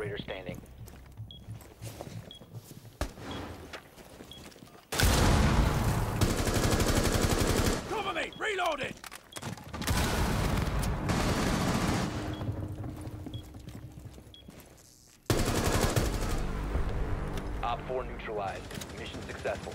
operator standing. Cover me! Reloading! OpFor neutralized. Mission successful.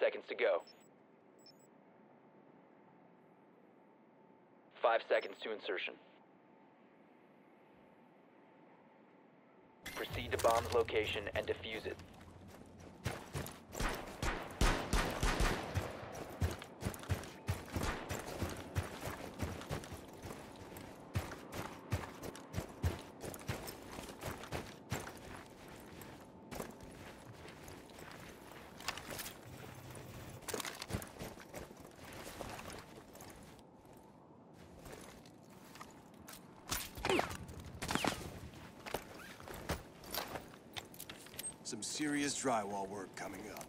Seconds to go. Five seconds to insertion. Proceed to bomb's location and defuse it. Some serious drywall work coming up.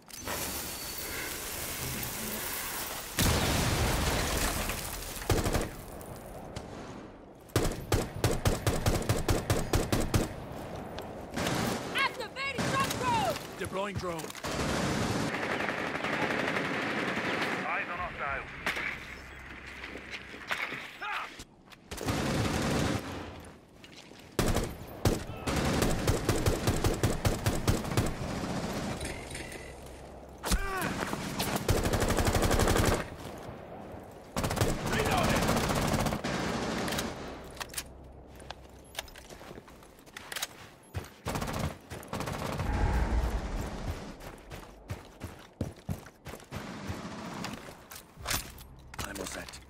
Activating shock drone! Deploying drone. I'm all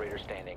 operator standing.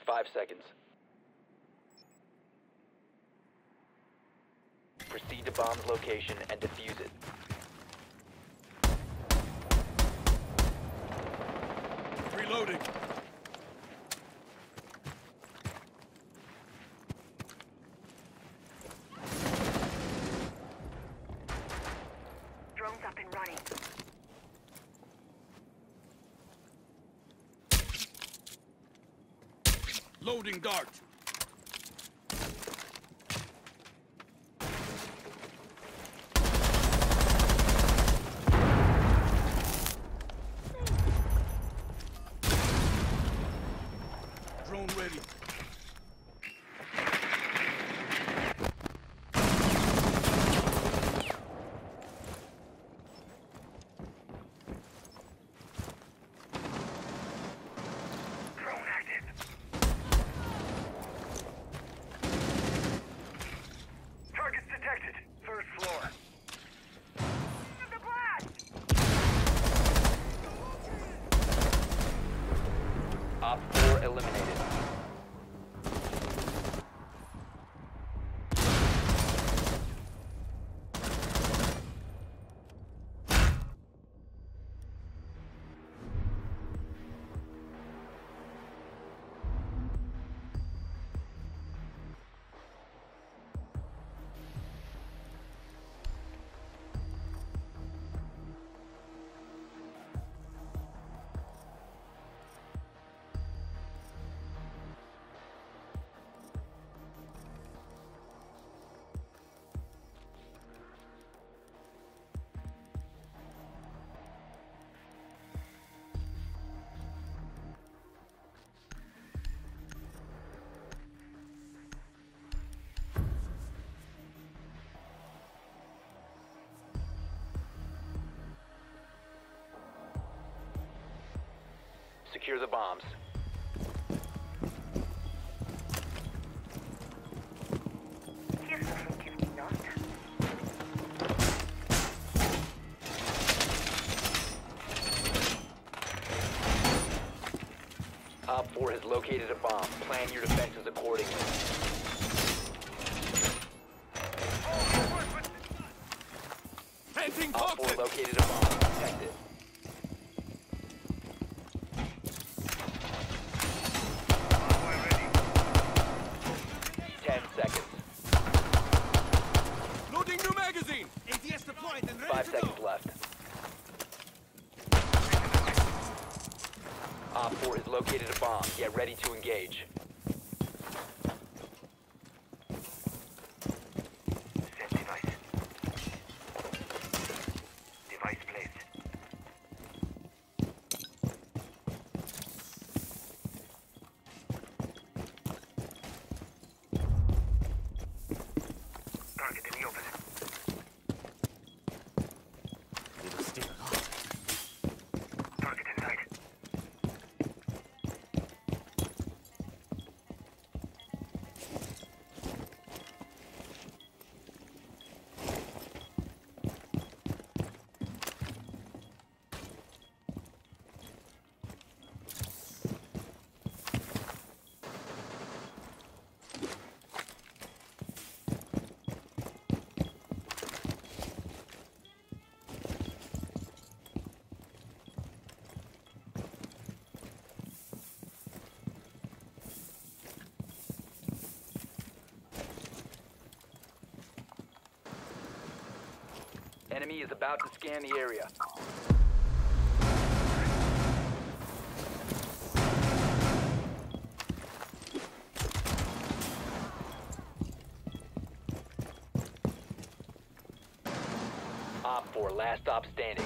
Five seconds. Proceed to bomb's location and defuse it. Reloading. Drones up and running. Loading dart. Secure the bombs. Here's the forgive not. OpFor has located a bomb. Plan your defenses accordingly. OpFor located a bomb. Protect it. Convoy ready. Ten seconds. Loading new magazine. ADS deployed and ready Five to seconds go. left. OpFor has located a Get ready to engage. Enemy is about to scan the area. OpFor, last stop standing.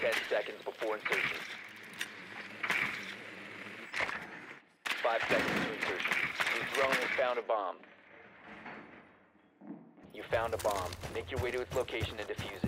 10 seconds before insertion. 5 seconds to insertion. Your drone has found a bomb. You found a bomb. Make your way to its location and defuse it.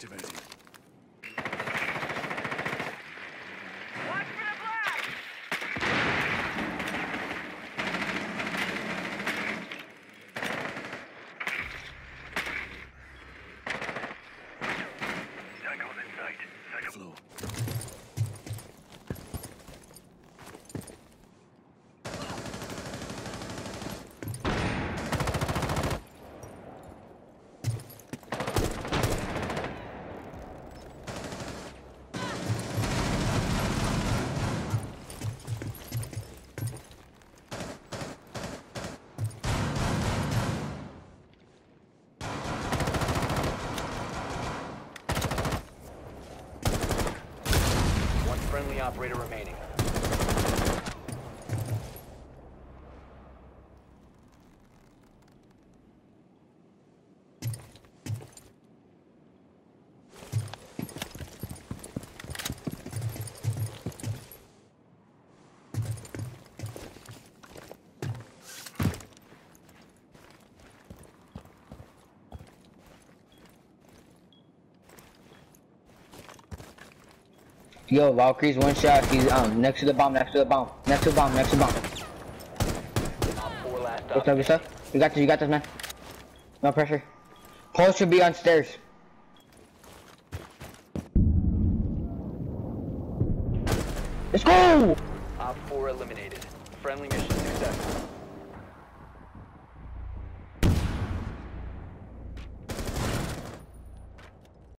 Drones operator remaining. Yo, Valkyrie's one shot. He's um next to the bomb, next to the bomb, next to the bomb, next to the bomb. Op 4 last stop What's up, what's up? You got this, you got this, man. No pressure. Pole should be on stairs. Let's go! Op 4 eliminated. Friendly mission.